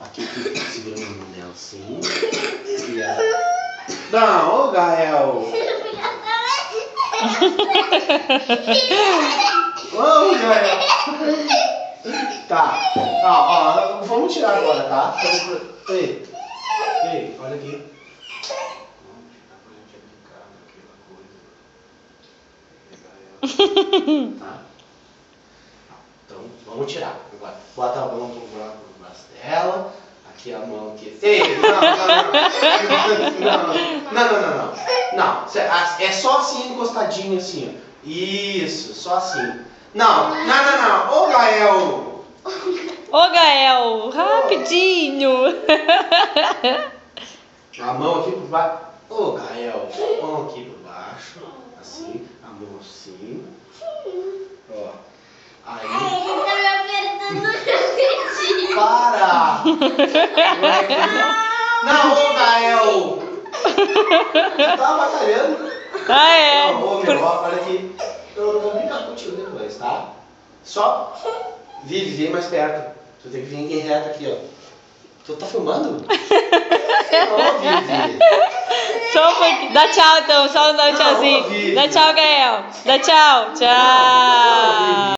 Aqui, aqui segurando dela assim. E. Não, ô Gael! Vamos, Gael! Tá, ó, ó, vamos tirar agora, tá? Ei, ei, olha aqui. Tá? Então, vamos tirar agora. Bota a mão braço dela. Aqui a mão aqui. Ei, não, não, não. Não, não, não, não. não. A- é só assim, encostadinho assim, ó. Isso, só assim. Não, não, não, não. Ô, Gael! Ô, Gael, rapidinho. A mão aqui por baixo. Ô, Gael, mão aqui por baixo. Assim, a mão assim. Ó. Aí. Para! Não, Gael! Tu tá batalhando? Ah, é. Não, ô, meu, ó, olha aqui. Eu não vou brincar contigo depois, tá? Só. Vive, vem mais perto. Tu tem que vir aqui reto aqui, ó. Tu tá filmando? Vivi. Só um pouquinho. Dá tchau, então. Só dá um tchauzinho. Dá tchau, Gael. Dá tchau. Tchau.